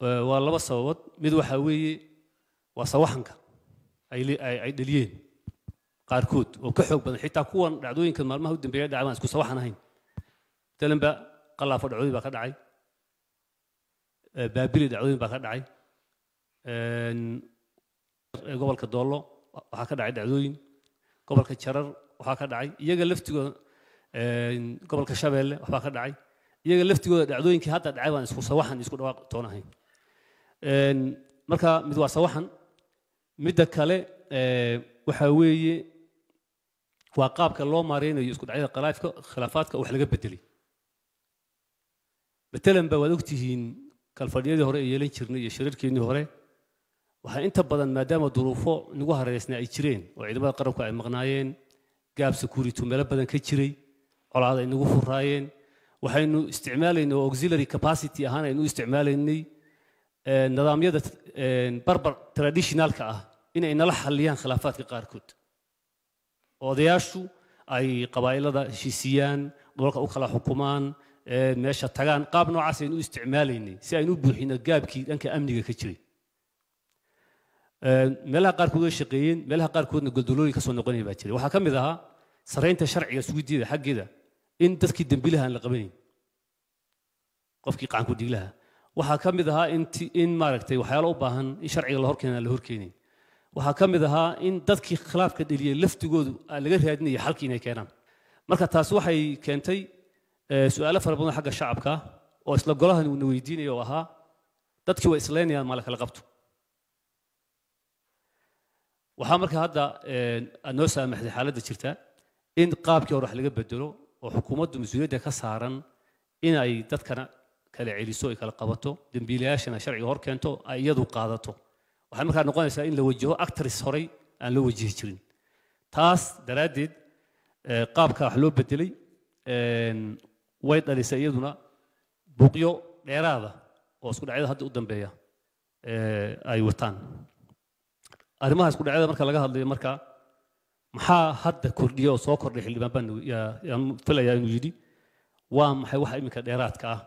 Waa laba sababood. Mid waxaa weeye waa sawaxanka ay dhaliyeen qaarkood oo ka xoog badan. Xitaa kuwan dhacdooyinka maalmaha u dambeeya dhacay baan isku sawaxan ahayn. Talanba qalaafo dhacdooyin baa ka dhacay. Baabili dhacdooyin baa ka dhacay. Gobolka doollo waxaa ka dhacay dhacdooyin. Gobolka jarar waxaa ka dhacay. Iyaga laftigooda gobolka shabeelle waxbaa ka dhacay. Iyaga laftigooda dhacdooyinkii hadda dhacay baan isku sawaxan isku dhawaaq toonahayn Een, marka mid waa sawaxan midda kale eh, waxaa weeye waa qaabka loo maareynayo isku dhacyada khilaafaadka khilaafaadka wax laga bedelay ba waad ogtihiin kalfadhiyadii hore ee yeelan jirnay iyo shirarkeennii hore. Waxaa inta badan maadaama duruufo nagu hareysnaa ay jireen oo ciidamada qaranku ay maqnaayeen gaab security meelo badan ka jiray colaad ay nagu furaayeen. Waxaynu isticmaalaynay oo auxiliary capacity ahaan aynu u isticmaalaynay nidaamyada barbar traditionalka ah inay nala xalliyaan khilaafaadka qaarkood. Oo odayaashu ay qabaa'ilada heshiisiyaan dholka u kala xukumaan meesha tagaan. Qaab noocaas aynu u isticmaalaynay si aynu u buuxino gaabkii dhanka amniga ka jiray. Meelaha qaarkood way shaqeeyeen meelaha qaarkoodna goldolooyin ka noqonaya baa jiray. Waxaa ka mid ahaa saraynta sharciga sugideeda xaggeeda in dadkii dembilaha aan la qabanayn qofkii qacanku dhiglaha waxaa ka mid ahaa in maaragtay waxyaalo u baahan in sharciga la horkeena aan la horkeenin waxaa ka mid ahaa in dadkii khilaafka dheliyey laftigoodu laga raadinaya xalkii inay keenaan. Marka taas waxay keentay eh, su'aalo fara badan xagga shacabka oo isla golahan uuna weydiinaya oo ahaa dadkii waa islaynayaan ma la kala qabto. Waxaa marka hadda eh, aad noo saamaxday xaaladda jirta in qaabkii hore wax laga bedelo oo xukuumaddu mas'uuliyadda ka saaran in ay dadkana kala celiso ay kala qabato dembiilayaashana sharciga hor keento ay iyadu qaadato. Waxay markaa noqonaysaa in la wajaho actors horay aan loo wajihi jirin. Taas daraaddeed eh, qaabka wax loo bedelay een, way dhalisay iyaduna buuqyo dheeraada oo isku dhacyada hadda u dambeeya eh, ay wataan. Arrimaha isku dhacyada marka laga hadlayo marka maxaa hadda kordhiya oo soo kordhay xildhibaan baan filayaa inuu yidhi? Waa maxay waxa iminka dheeraadka ah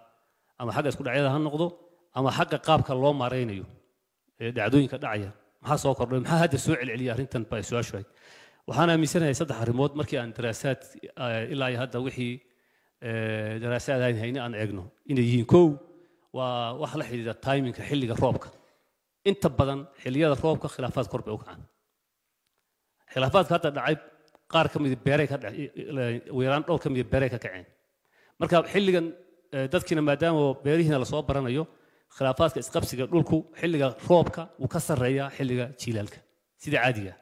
ama xagga isku dhacyada ha noqdo ama xagga qaabka loo maaraynayo ee dhacdooyinka dhacaya. Maxaa soo kordhay? Maxaa hadda soo celceliya arrintan baa su'aashu ahayd? Waxaan aaminsanahay saddex arrimood. Markii aan daraasaad ilaa iyo hadda wixii daraasaad aan hayne aan eegno inay yihiin kow waa wax la xidhiidha timinka xilliga roobka. Inta badan xilliyada roobka khilaafaad kor bay u kacaan. Khilaafaadka hadda dhacay qaar ka mid beeray ka dhac- weeraan dhowr ka mid beeray ka kaceen. Marka xilligan dadkiina maadaama beerihiina la soo baranayo khilaafaadka isqabsiga dhulku xilliga roobka wuu ka sarreeyaa xilliga jiilaalka. Sida caadiga.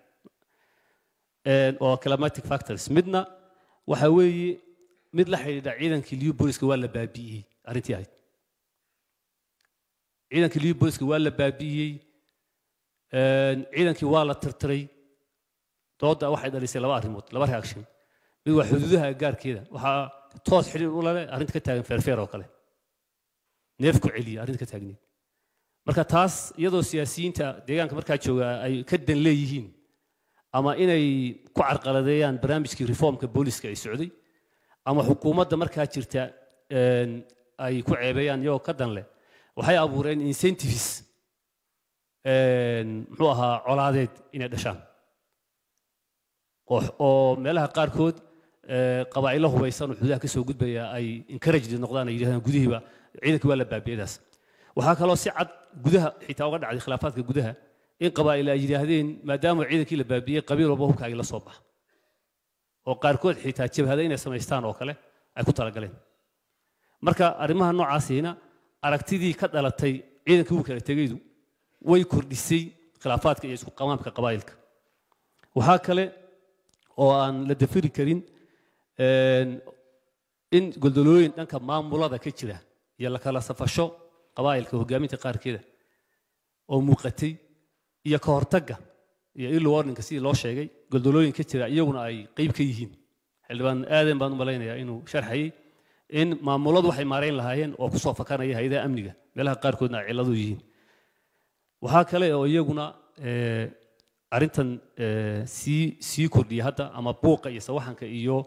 Oo climatic factors. Midna waxa weeye mid la xidhiidha ciidankii liyu booliska waa la baabi'iyey arrintii ahayd. Ciidankii liyu booliska waa la baabi'iyey ciidankii waa la tirtiray. Dooda waxay dhalisay laba arrimood laba reaction. Mid waa xuduudaha gaarkeeda. Waxaa toos xidhiir u lale arrinta ka taagan feerfeer oo kale. Neef ku celiya arrinta ka taagneed marka taas iyadoo siyaasiyiinta deegaanka markaa jooga ay ka dan leeyihiin ama inay ku carqaladeeyaan barnaamijkii reformka booliska ay socday ama xukuumadda markaa jirta ay ku ceebeeyaan iyagoo ka dan leh waxay abuureen incentives muxuu ahaa colaadeed inay dhashaan. Oo meelaha qaarkood qabaa'ilo hubaysan oo xuduudaha ka soo gudbaya ay encouraged noqdaan ay yidhahdaan gudihiiba ciidankii waa la baabiyadaas waxaa kaloo si cad gudaha xitaa uga dhacday khilaafaadka gudaha in qabaa'il ay yidhaahdeen maadaama ciidankii la baabiyey qabiil walba hubka la soo baxa. Oo qaarkood xitaa jabhada inay samaystaan oo kale ay ku talagaleen. Marka arrimaha noocaasiina aragtidii ka dhalatay ciidankii wuu kala tegaydu way kordhisay khilaafaadka iyo isku qamaamka qabaa'ilka. Waxaa kale oo aan la dafiri karin in goldolooyin dhanka maamulada ka jira iyo la kala safasho qabaa'ilka hogaaminta qaarkeeda oo muuqatay iyo ka hortagga iyo ill warninka sidii loo sheegay goldolooyin ka jira iyaguna ay qeyb ka yihiin. Xildhibaan aadan baan u malaynayaa inuu sharxayay in maamuladu waxay maarayn lahaayeen oo ku soo fakanaya hay'adaha amniga meelaha qaarkoodna ay cilladu yihiin. Waxaa kale oo iyaguna eh, arrintan eh, sii sii kordhiyay hadda ama buuqa iyo sawaxanka iyo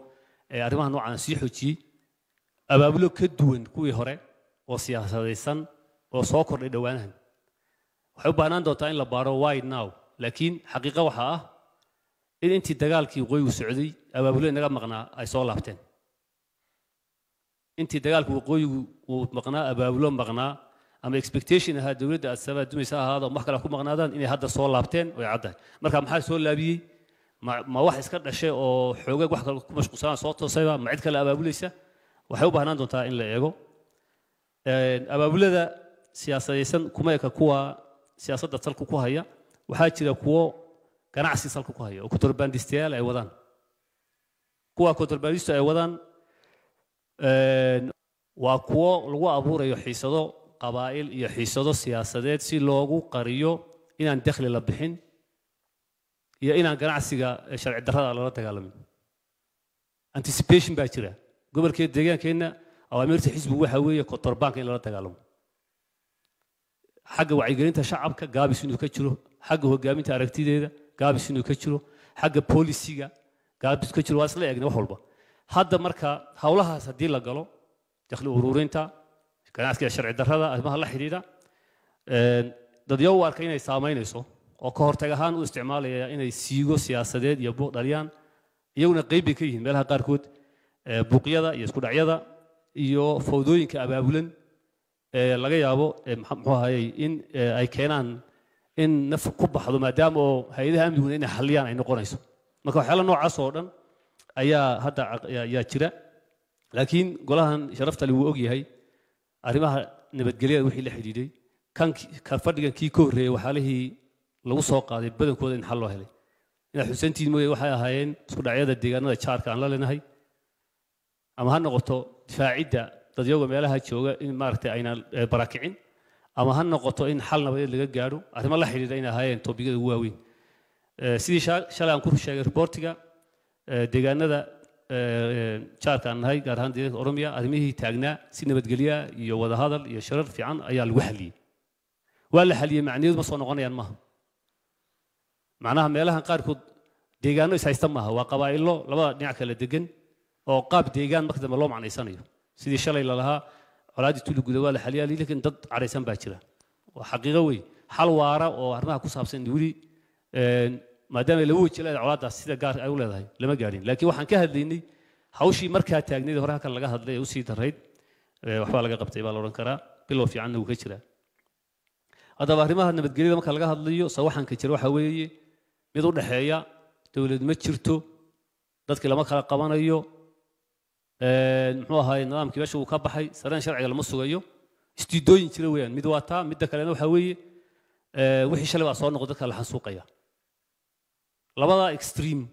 eh, arrimaha noocan sii xoojiyey. Abaabulo ka duwan kuwii hore oo siyaasadaysan oo soo kordhay dhowaanahan. Waxay u baahnaan doontaa in la baaro why now laakiin xaqiiqa waxaa ah in intii dagaalkii waqooyigu socday abaabulo inaga maqnaa ay soo laabteen. Intii dagaalka waqooyigu uu maqnaa abaabulo maqnaa ama expectation ahaa dowladda adsabaa dumaysa ahaada wax kale ku maqnaadaan inay hadda soo laabteen way caddahay. Marka maxaa soo laabiyey ma wax iska dhashay oo xoogag wax kale ku mashquulsanaa soo toosayba ma cid kale abaabulaysa waxay u baahnaan doontaa in la eego. Abaabulada siyaasadaysan kuma eka kuwa siyaasadda salka ku haya waxaa jira kuwo ganacsi salka ku haya oo kontrabandistyaal ay wadaan. Kuwa kontrabandistu ay wadaan waa kuwo lagu abuurayo xiisado qabaa'il iyo xiisado siyaasadeed si loogu qariyo inaan dakhli la bixin iyo inaan ganacsiga sharci darrada lala dagaalamin anticipation baa jira. Gobolkeeda deegaankeenna awaamirta xisbigu waxa weeye kontorbaanka in lala dagaalamo. Xagga wacyigelinta shacabka gaabis inuu ka jiro. Xagga hogaaminta aragtideeda gaabis inuu ka jiro. Xagga polisiga gaabis ka jiro. Waa isla eegna wax walba. Hadda marka howlahaas haddii la galo dakhli ururinta ganacsiga sharci darrada arrimaha la xidhiidha dadyo u arka inay saamaynayso oo ka hortag ahaan u isticmaalaya inay siigo siyaasadeed iyo buuq dhaliyaan iyaguna qayb ka yihiin meelaha qaarkood buuqyada iyo isku dhacyada iyo fawdooyinka abaabulan laga yaabo muxuu in ay keenaan in naf ku baxdo maadaama oo hay'adaha amniguna inay xalliyaan ay noqonayso. Marka waxyaala noocaas oo dhan ayaa hadda ayaa jira. Laakiin golahan sharaftali wuu ogyahay arrimaha nabadgelyada wixii la xidhiidhay kan fadhigan kii ka horreeyey waxyaalihii lagu soo qaaday badankooda in xal loo helay. Inaad xusantiin mooye waxay ahaayeen isku dhacyada deegaanada jaarka aan la leenahay. Ama ha noqoto difaacidda dadyaga meelaha jooga in maaragtay aynaan barakicin ama ha noqoto in xal nabadeed laga gaadho. Arrimo la xidhiidha in ahaayeen toobiyada ugu waaweyn. Sidii shalay aan ku sheegay reportiga deegaanada jaarka aan nahay gaar ahaan deegaanka oromiya arrimihii taagnaa si nabadgelya iyo wadahadal iyo shirar fiican ayaa lagu xaliyey. Waa la xaliyey macnaheedu ma soo noqonayaan maaha macnaha meelahan qaarkood deegaano is haysta maaha. Waa qabaa'ilo labada dhinac kala degan oo qaab deegaan marka loo macnaysanayo. Sidii shalay lalahaa colaaddii tuli guda waa la xaliyaa laakiin dad cadhaysan baa jira. Waa xaqiiqo wey xal waara oo arrimaha ku saabsan weli maadaama laba weji leedahay colaaddaas sida gaar ay u leedahay lama gaadhin. Laakiin waxaan ka hadlaynay hawshii markaa taagnayd hore halkan laga hadlay ee u sii darayd waxbaa laga qabtay baa la odhan karaa. Bilow fiicanna wuu ka jiraa haddaba arrimaha nabadgelyada marka laga hadlayo sawaxanka jira waxaa weeye mid u dhexeeya dowlad ma jirto dadkii lama kala qabanayo muxuu ahaay nidaamkii meesha uu ka baxay sareen sharciga lama sugayo. Istiidooyin jira weeyaan. Mid waa taa midda kalena waxaa weeye wixii shalay baa soo noqo dadka la xansuuqaya. Labada extreme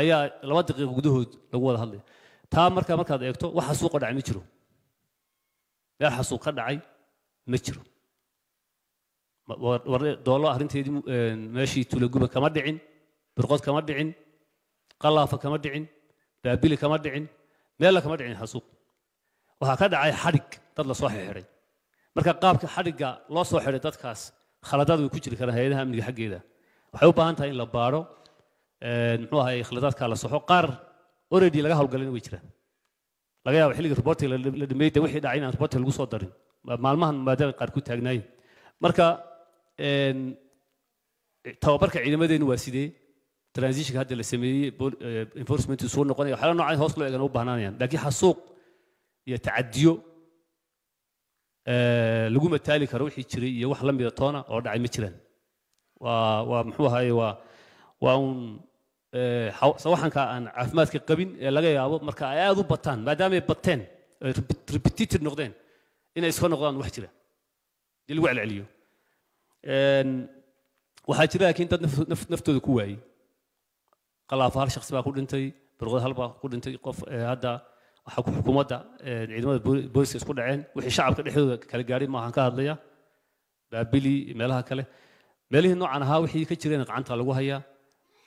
ayaa laba daqiiqo gudahood lagu wada hadlaya taa marka markaad eegto wax xasuuqa dhacay ma jiro. Meel xasuuq ka dhacay ma jiro doollo arrinteedii meeshii tuulaguba kama dhicin birqod kama dhicin qalaafa kama dhicin baabili kama dhicin meella kama dhicin xasuuq waxaa ka dhacay xadhig dad la soo xirxiray marka qaabka xadhigga loo soo xiray dadkaas khaladaad way ku jiri karaan hay'adaha amniga xaggeeda. Waxay u baahan tahay in la baaro muxuu ahay khaladaadka la soxo qaar already laga howlgalina way jiraan. Laga yaabo xilliga reportiga la dhameeyay wixii dhacay inaan reportiga lagu soo darin. Maalmahan maadaama qaar ku taagnaayeen. Marka tababarka ciidamadeenu waa sidee? Transitionka hadda la sameeyey enforcement soo noqonaya waxyaala noocan hoos loo eegana u baahnaanayaan. Laakiin xasuuq iyo tacadiyo lagu mataali karo wixii jiray iyo wax la mida toona oo dhacay ma jiraan. Waa waa muxuu ahaye waa waa uun sawaxanka aan caafimaadka qabin ee laga yaabo marka ay aad u bataan maadaama ay bateen repetited noqdeen inay iska noqdaan wax jira. Dii lagu celceliyo waxaa jira laakiin dad naftooda ku waayey. Qalaafa hal shaksi baa ku dhintay birqod hal ku dhintay qof hadda waxaa xukuumadda ciidamada booliska isku dhaceen wixii shacabka dhexdooda kala gaadhay maahan ka hadlaya baabili meelaha kale. Meelihii noocan ahaa wixii ka jireen gacanta lagu hayaa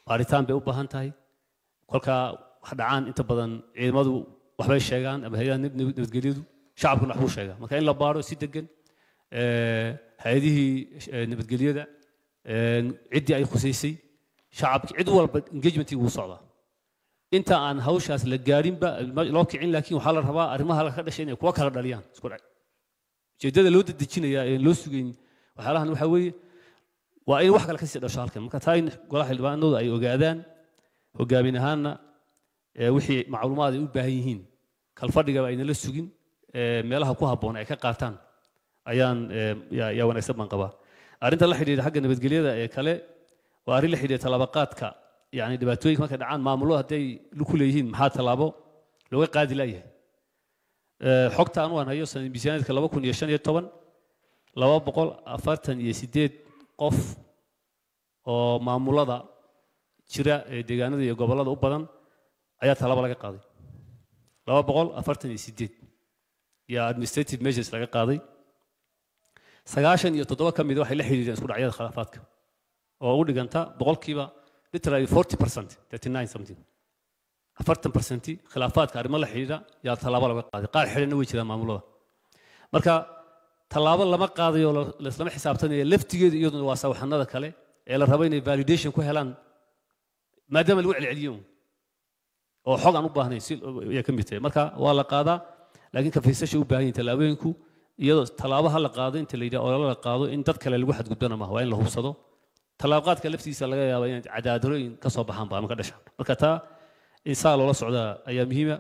baaritaan bay u baahan tahay. Kolkaa wax dhacaan inta badan ciidamadu waxbay sheegaan ama hay'adaha nabadgelyadu shacabkuna waxbuu sheegaa. Marka in la baaro si degan hay'adihii nabadgelyada ciddii ay khusaysay shacabki cid walba engagementii wuu socdaa inta aan hawshaas la gaadhinba loo kicin laakiin waxaa la rabaa arrimaha ka dhashay inay kuwa kala dhaliyaan ujeeddada loo dedejinaya ee loo sugayn waxyaalahan waxaa weeye waa in wax kale ka sii dhasho halkan marka taa in golaha xildhibaanadu ay ogaadaan hogaamin ahaanna wixii macluumaad ay u baahan yihiin kalfadhigaba aynala sugin ee meelaha ku habboon ay ka qaataan ayaan ee, yaa wanaagsan baan qabaa. Arrinta la xidhiidha xagga nabadgelyada ee kale waa arrin la xidhiidha tallaabaqaadka yani dhibaatooyinka markay dhacaan maamulo hadday ku leeyihiin maxaa tallaabo? Looga qaadi laayahay Ee, xogta anu aan hayo sanad miisaaniyadka laba kun iyo shan iyo toban laba boqol afartan iyo sideed qof oo maamulada jira ee deegaanada iyo gobollada u badan ayaa tallaabo laga qaaday. Laba boqol afartan iyo sideed yaa administrative measures laga qaaday sagaashan iyo toddoba ka mid waxay la xidhiidheen isku dhacyada khilaafaadka oo u dhiganta boqolkiiba literally forty percent thirty nine something afartan percenti khilaafaadka arrimo la xidhiidha yaa tallaabo laga qaaday qaar xidhanna way jiraan maamulada marka tallaabo lama qaadayo la- laislama xisaabtanayo laftigeedu iyaduna waa sawaxanada kale ee la rabo inay validation ku helaan maadaama lagu celceliyo oo xog aan u baahnayn si ayay ka mid tahay marka waa la qaadaa laakiin kafaysasha u baahan yihin tallaabooyinku iyadoo tallaabo ha la qaado inta la yidhaha oo la qaado in dad kale lagu xadgudbana maaha waa in la hubsado tallaabaqaadka laftiisa laga yaaba in cadaadarooyin ka soo baxaan ba ama ka dhashaan marka taa in saa loola socdaa ayaa muhiima